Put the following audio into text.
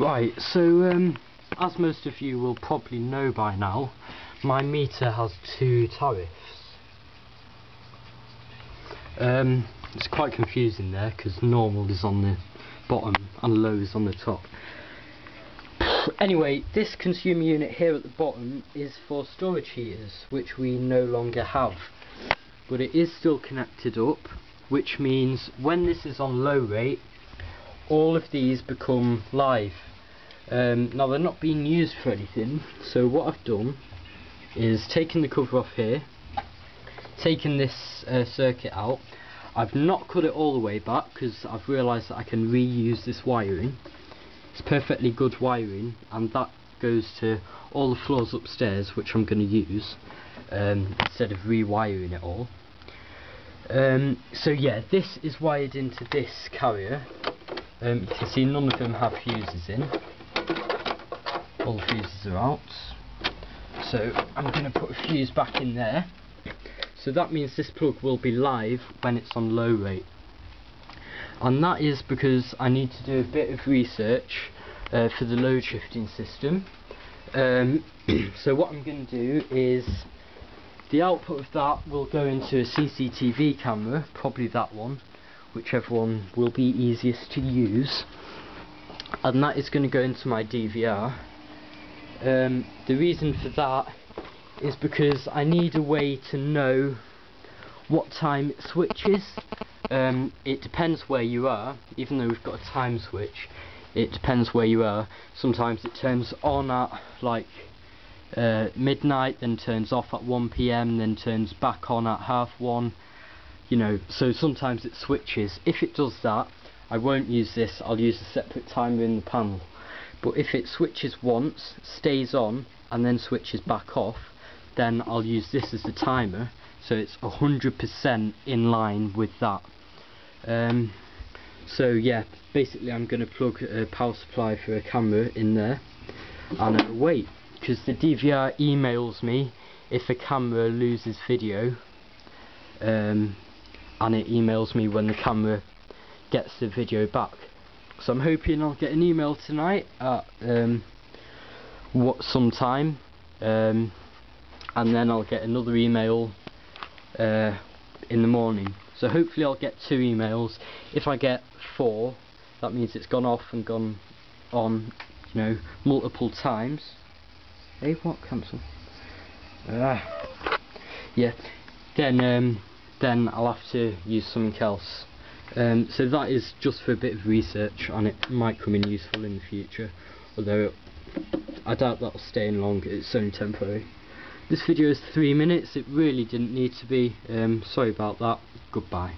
Right, so um, as most of you will probably know by now, my meter has two tariffs. Um, it's quite confusing there because normal is on the bottom and low is on the top. Anyway, this consumer unit here at the bottom is for storage heaters, which we no longer have. But it is still connected up, which means when this is on low rate, all of these become live. Um, now they're not being used for anything, so what I've done is taken the cover off here, taken this uh, circuit out. I've not cut it all the way back because I've realised that I can reuse this wiring. It's perfectly good wiring and that goes to all the floors upstairs which I'm going to use um, instead of rewiring it all. Um, so yeah, this is wired into this carrier. Um, you can see none of them have fuses in. All the fuses are out. So I'm going to put a fuse back in there. So that means this plug will be live when it's on low rate. And that is because I need to do a bit of research uh, for the load shifting system. Um, so what I'm going to do is the output of that will go into a CCTV camera, probably that one, whichever one will be easiest to use. And that is going to go into my DVR. Um, the reason for that is because I need a way to know what time it switches. Um, it depends where you are, even though we've got a time switch, it depends where you are. Sometimes it turns on at like uh, midnight, then turns off at 1pm, then turns back on at half one. You know, so sometimes it switches. If it does that, I won't use this, I'll use a separate timer in the panel. But if it switches once, stays on, and then switches back off, then I'll use this as the timer so it's 100% in line with that um, so yeah basically I'm going to plug a power supply for a camera in there and wait because the DVR emails me if a camera loses video um, and it emails me when the camera gets the video back. So I'm hoping I'll get an email tonight at um, what sometime um, and then I'll get another email uh, in the morning. So hopefully I'll get two emails. If I get four that means it's gone off and gone on you know multiple times. Hey what cancel? Ah. yeah. Then um, then I'll have to use something else um, so that is just for a bit of research and it might come in useful in the future although I doubt that'll stay in long it's only temporary this video is three minutes, it really didn't need to be. Um, sorry about that. Goodbye.